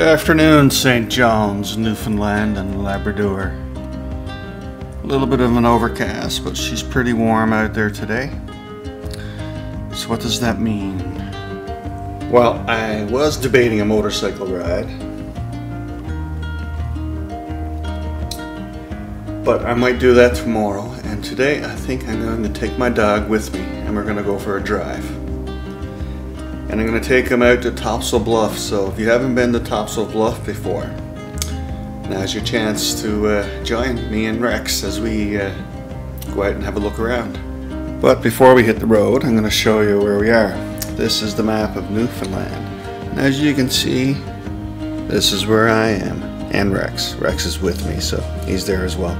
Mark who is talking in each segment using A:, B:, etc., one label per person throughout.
A: Good afternoon, St. John's, Newfoundland and Labrador. A little bit of an overcast, but she's pretty warm out there today. So what does that mean? Well, I was debating a motorcycle ride. But I might do that tomorrow, and today I think I'm going to take my dog with me, and we're going to go for a drive and I'm going to take them out to Topsail Bluff. So if you haven't been to Topsail Bluff before, now's your chance to uh, join me and Rex as we uh, go out and have a look around. But before we hit the road, I'm going to show you where we are. This is the map of Newfoundland. And as you can see, this is where I am. And Rex. Rex is with me, so he's there as well.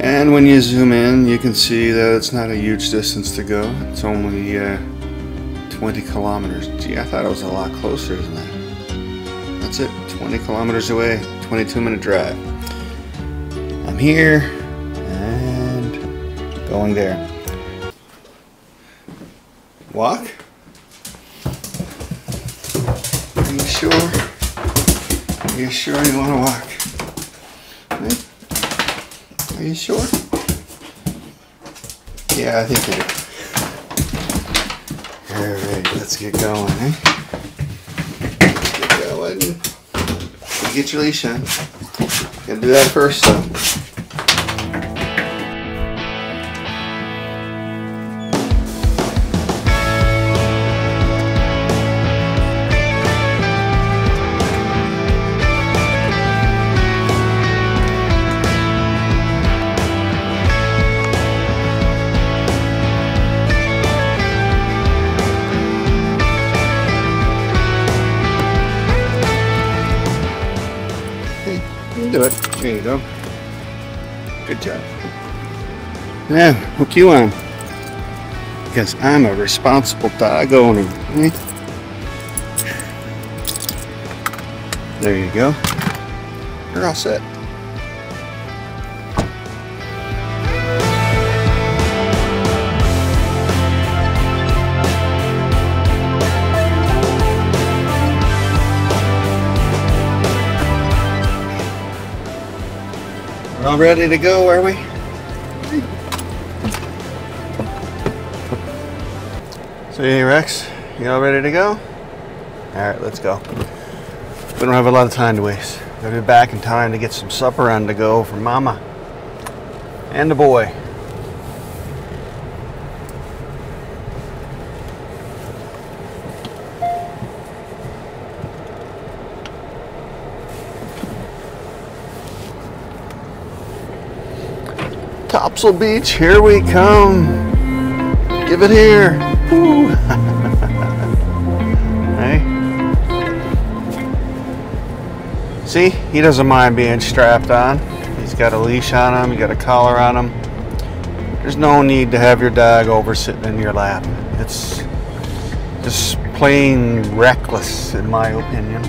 A: And when you zoom in, you can see that it's not a huge distance to go. It's only uh, 20 kilometers. Gee, I thought it was a lot closer than that. That's it, 20 kilometers away, 22 minute drive. I'm here and going there. Walk? Are you sure? Are you sure you want to walk? Hmm? Are you sure? Yeah, I think you do. Alright, let's get going, eh? Get going. Get your leash on. Gotta do that first, though. Do it. There you go. Good job. Yeah, hook you on. Because I'm a responsible dog owner. eh? There you go. You're all set. All ready to go, are we? So, hey Rex, you all ready to go? Alright, let's go. We don't have a lot of time to waste. Gotta be back in time to get some supper on the go for Mama and the boy. Topsail Beach, here we come. Give it here. Hey. See, he doesn't mind being strapped on. He's got a leash on him, you got a collar on him. There's no need to have your dog over sitting in your lap. It's just plain reckless, in my opinion.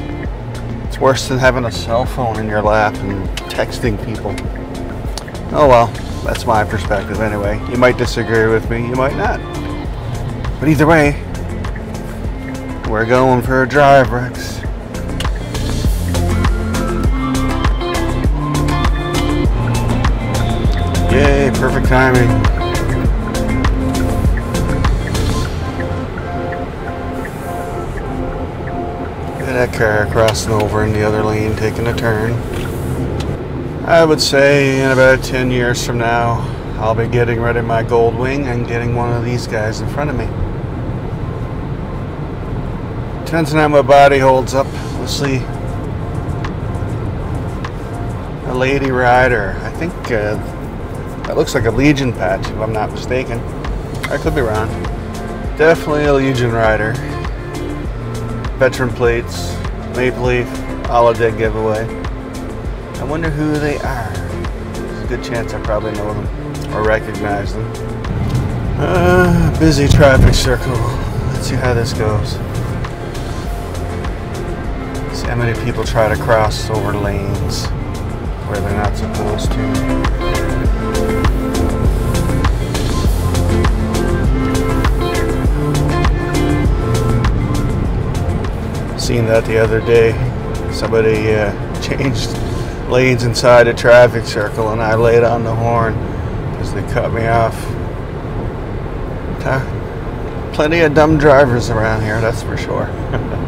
A: It's worse than having a cell phone in your lap and texting people. Oh well, that's my perspective anyway. You might disagree with me, you might not. But either way, we're going for a drive, Rex. Yay, perfect timing. Look at that car crossing over in the other lane, taking a turn. I would say in about 10 years from now, I'll be getting rid of my gold wing and getting one of these guys in front of me. Depends on how my body holds up. We'll see. A lady rider. I think uh, that looks like a Legion patch, if I'm not mistaken. I could be wrong. Definitely a Legion rider. Veteran plates, Maple Leaf, holiday giveaway. I wonder who they are. There's a good chance I probably know them or recognize them. Uh, busy traffic circle. Let's see how this goes. See how many people try to cross over lanes where they're not supposed to. Seen that the other day. Somebody uh, changed lanes inside a traffic circle and I laid on the horn because they cut me off. Plenty of dumb drivers around here, that's for sure.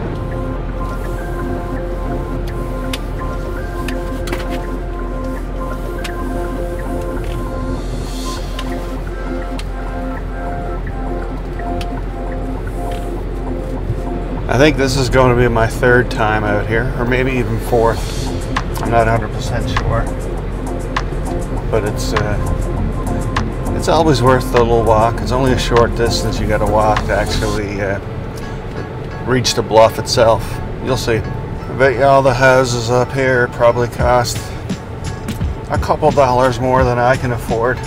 A: I think this is going to be my third time out here, or maybe even fourth. I'm not 100% sure. But it's uh, it's always worth the little walk. It's only a short distance you got to walk to actually uh, reach the bluff itself. You'll see. I bet you all the houses up here probably cost a couple dollars more than I can afford.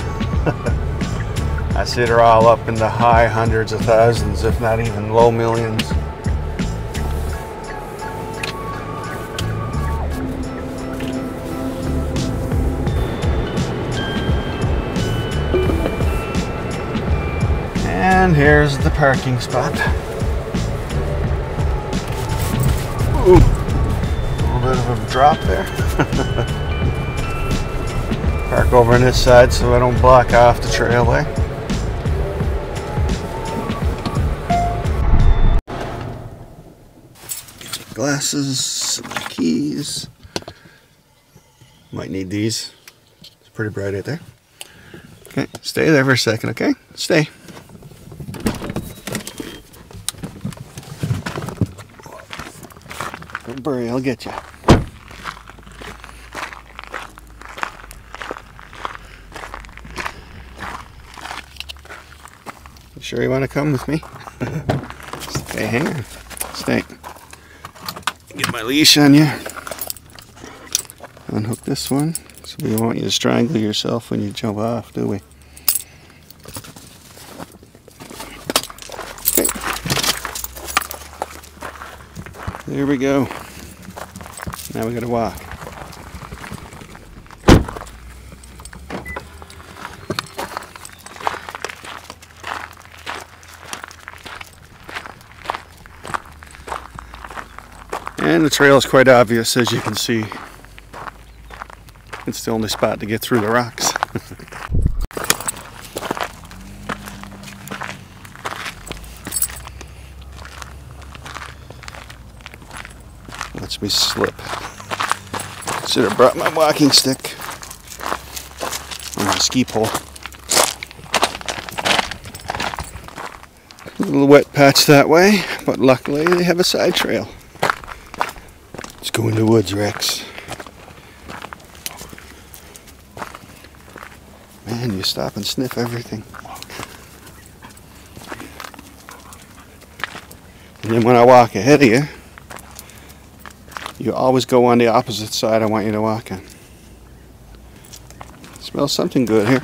A: I see they're all up in the high hundreds of thousands, if not even low millions. And here's the parking spot. Ooh, a little bit of a drop there. Park over on this side so I don't block off the trailway. Glasses, my keys. Might need these. It's pretty bright out there. Okay, stay there for a second, okay? Stay. Don't I'll get you. You sure you want to come with me? Stay, hang on. Stay. Get my leash on you. Unhook this one. So we don't want you to strangle yourself when you jump off, do we? There we go. Now we gotta walk. And the trail is quite obvious as you can see. It's the only spot to get through the rocks. Watch me slip. Should have brought my walking stick on my ski pole. A little wet patch that way, but luckily they have a side trail. Let's go in the woods, Rex. Man, you stop and sniff everything. And then when I walk ahead of you, you always go on the opposite side I want you to walk on. Smells something good here.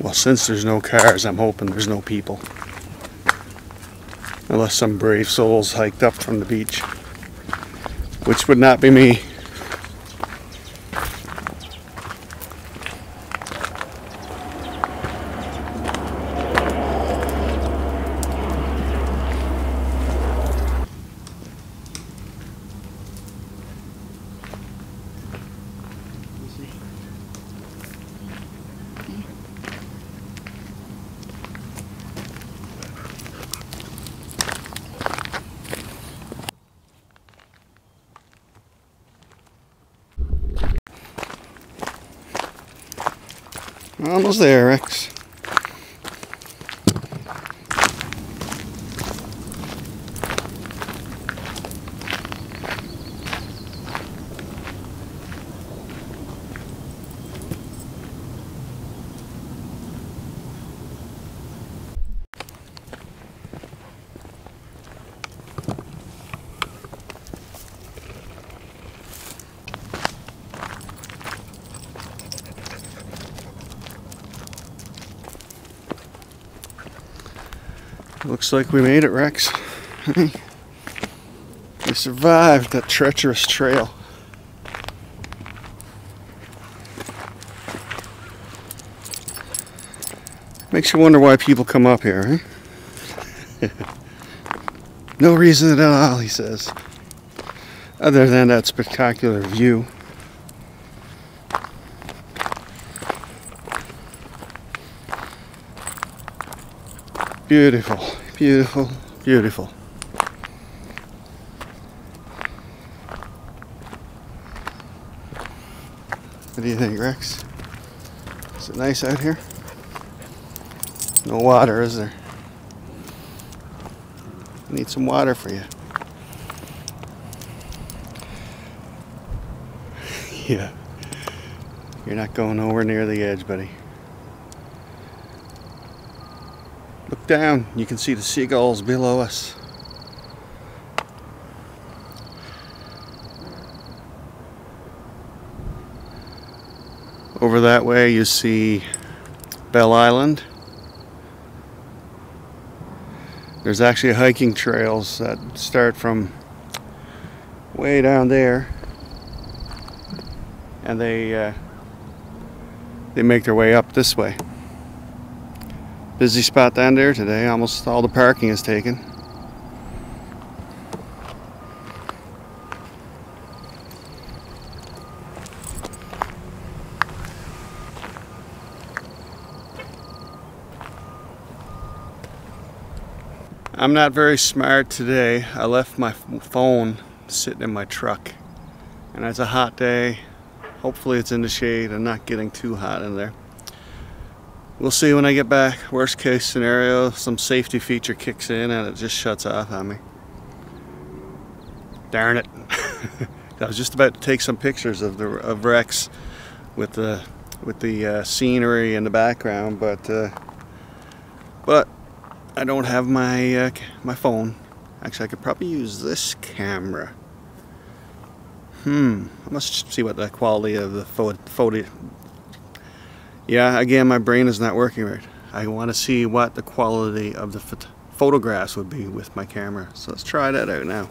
A: Well, since there's no cars, I'm hoping there's no people. Unless some brave souls hiked up from the beach. Which would not be me. Almost there, Rex. Looks like we made it, Rex. we survived that treacherous trail. Makes you wonder why people come up here, eh? no reason at all, he says. other than that spectacular view. Beautiful, beautiful, beautiful. What do you think, Rex? Is it nice out here? No water, is there? I need some water for you. yeah. You're not going nowhere near the edge, buddy. Look down, you can see the seagulls below us. Over that way you see Bell Island. There's actually hiking trails that start from way down there and they uh, they make their way up this way. Busy spot down there today. Almost all the parking is taken. I'm not very smart today. I left my phone sitting in my truck. And it's a hot day. Hopefully it's in the shade and not getting too hot in there. We'll see when I get back. Worst case scenario, some safety feature kicks in and it just shuts off on me. Darn it. I was just about to take some pictures of the of Rex with the with the uh, scenery in the background, but uh, but I don't have my uh, my phone. Actually, I could probably use this camera. Hmm, I must see what the quality of the photo, photo. Yeah, again, my brain is not working right. I want to see what the quality of the photographs would be with my camera. So let's try that out now.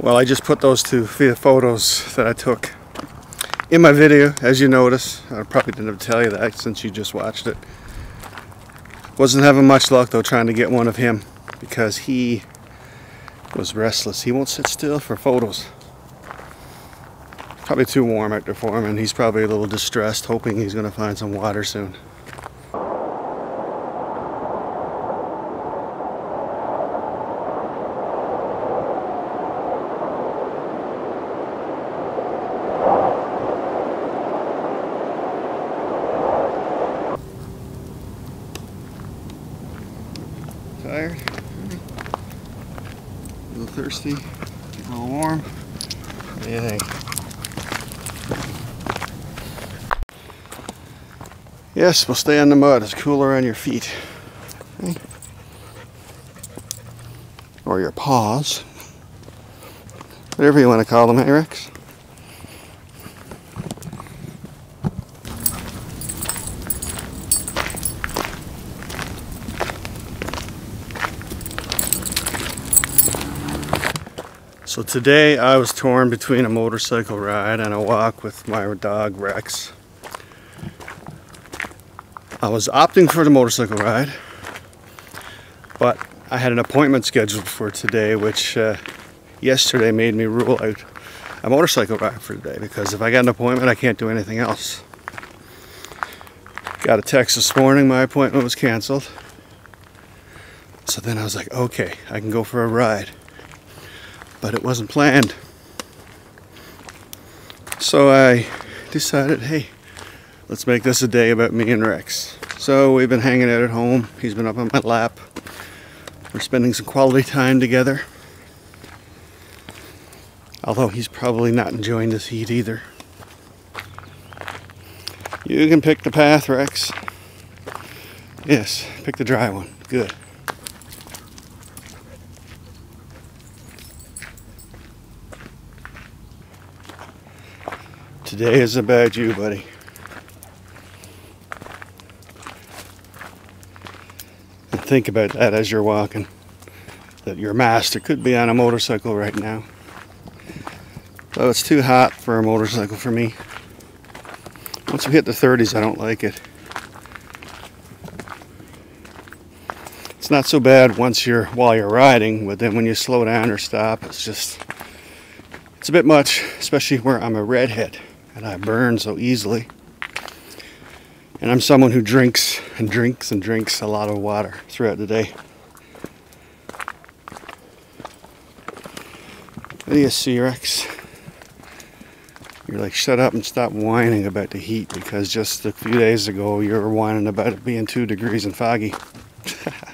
A: Well, I just put those two photos that I took in my video, as you notice. I probably didn't have to tell you that since you just watched it. Wasn't having much luck though trying to get one of him because he was restless. He won't sit still for photos. Probably too warm out there for him and he's probably a little distressed hoping he's going to find some water soon. Thirsty? A little warm? What do you think? Yes, we'll stay in the mud. It's cooler on your feet. Okay. Or your paws. Whatever you want to call them, Rex? So today I was torn between a motorcycle ride and a walk with my dog Rex. I was opting for the motorcycle ride, but I had an appointment scheduled for today, which uh, yesterday made me rule out a motorcycle ride for today because if I got an appointment, I can't do anything else. Got a text this morning, my appointment was canceled. So then I was like, okay, I can go for a ride but it wasn't planned. So I decided, hey, let's make this a day about me and Rex. So we've been hanging out at home. He's been up on my lap. We're spending some quality time together. Although he's probably not enjoying this heat either. You can pick the path, Rex. Yes, pick the dry one. Good. Today is about you, buddy. And think about that as you're walking. That your master could be on a motorcycle right now. Though it's too hot for a motorcycle for me. Once we hit the 30s, I don't like it. It's not so bad once you're while you're riding, but then when you slow down or stop, it's just it's a bit much, especially where I'm a redhead and I burn so easily. And I'm someone who drinks and drinks and drinks a lot of water throughout the day. What do you see, Rex? You're like, shut up and stop whining about the heat because just a few days ago you were whining about it being two degrees and foggy.